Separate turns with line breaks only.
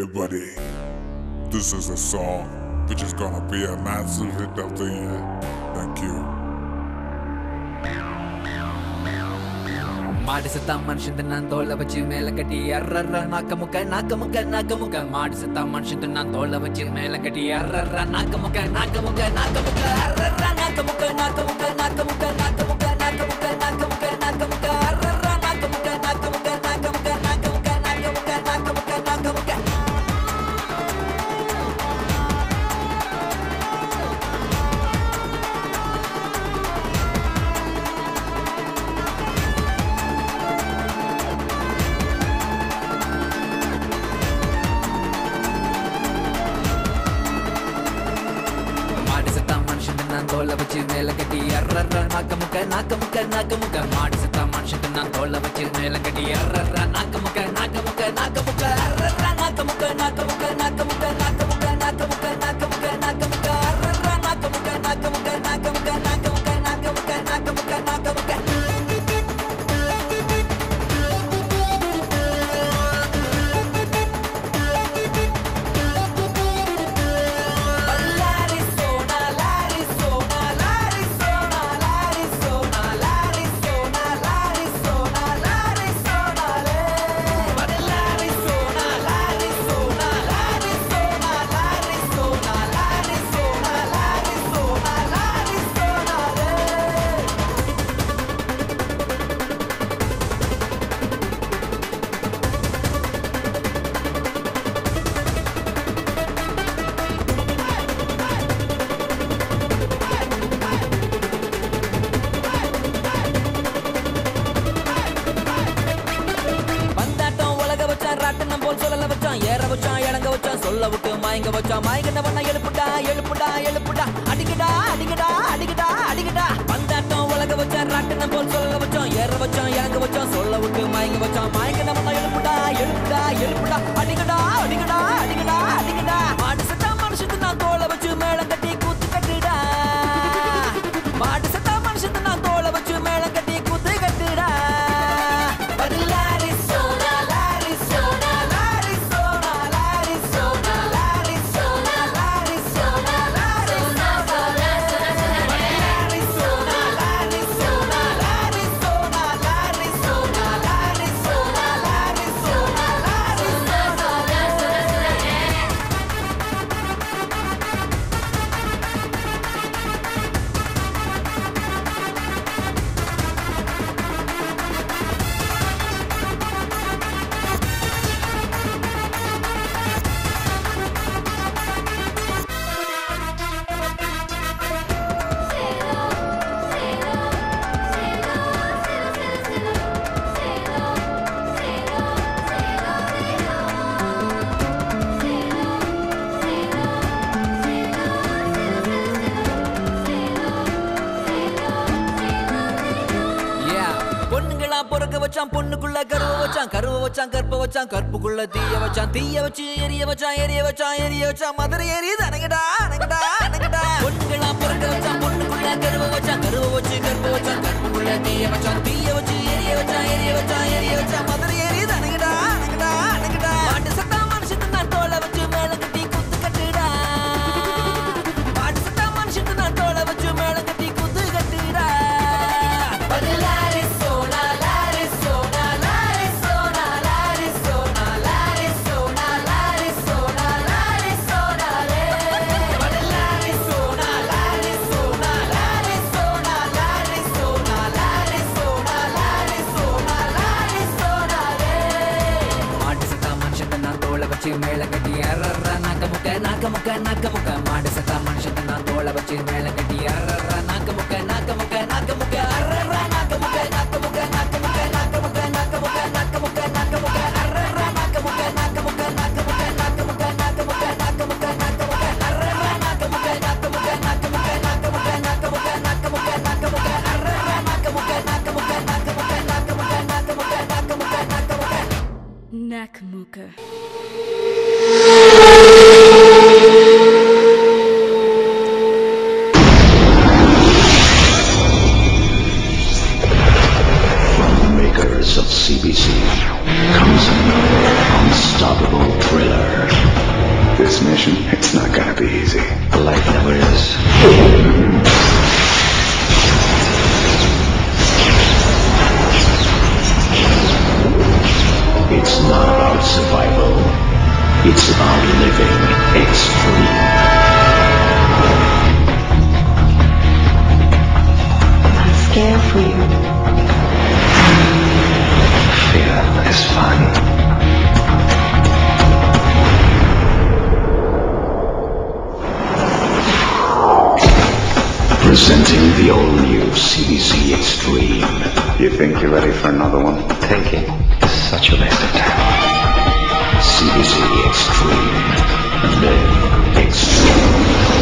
Hey buddy, this is a song which is gonna be a massive hit of the year. Thank you.
மாடு செத்தா மனுஷன் நான் தோலை வச்சு மேல கட்டி அர்றர்ற நாக்க முக்க நாக்க முக்க நாக்க முக்க மாடு செத்தா மனுஷன் நான் தோலை வச்சு மேல கட்டி அர்றர்ற நாக்க முக்க நாக்க முக்க நாக்க முக்க தோலை வச்சு மேல கட்டி அர்றர்ற நாக்க முக்க நாக்க முக்க நாக்க முக்க மாடு செத்தா மனுஷன் நான் தோலை வச்சு மேல கட்டி அர்றர்ற நாக்க முக்க நாக்க முக்க நாக்க முக்க நாக்க முக்க நாக்க முக்க நாக்க முக்க நாக்க முக்க நாக்க முக்க நாக்க முக்க நாக்க முக்க நாக்க முக்க நாக்க முக்க நாக்க முக்க நாக்க முக்க நாக்க முக்க நாக்க முக்க நாக்க முக்க சொல்ல விட்டு மயங்க வச்சா மயங்கின பண்ண எழுப்புடா எழுப்புடா எழுப்புடா. அடிக்கடா அடிக்கடா அடிக்கடா அடிக்கடா. பந்தாட்டம் உலக வச்சா ராட்டனம் போல் சொல்ல வச்சோம் ஏற வச்சோம் இறங்க வச்சோம். சொல்ல விட்டு மயங்க வச்சான் மயங்கின பண்ண எழுப்புடா எழுப்புடா எழுப்புடா. அடிக்கடா அடிக்கடா. பொண்ணுங்களா பொறுக்க வச்சான் பொண்ணுக்குள்ள கருவ வச்சான் கருவ வச்சான் கற்ப வச்சான் கற்புக்குள்ள தீய வச்சான். தீய வச்சு எரிய வச்சான் எரிய வச்சான் எரிய வச்சான். மதுரை எரியுது அணங்கடா அணங்கடா அணங்கடா பொண்ணுங்களா பொறுக்க வச்சான் பொண்ணுக்குள்ள கருவ வச்சான் கருவ வச்சு கற்ப வச்சான் கற்புக்குள்ள தீய வச்சான். தீய Cemilan lagi diarah, nakemukan, nakemukan, nakemukan. Mada setan,
mada
setan, mantul. Apa cemilan lagi diarah, nakemukan, nakemukan, nakemukan.
This mission, it's not gonna be easy.
Life never is. It's not about survival. It's about living extreme.
I'm scared for you.
Fear is fun.
Extreme.
You think you're ready for another one? Thinking is such a waste of time.
CBC Extreme. Live extreme.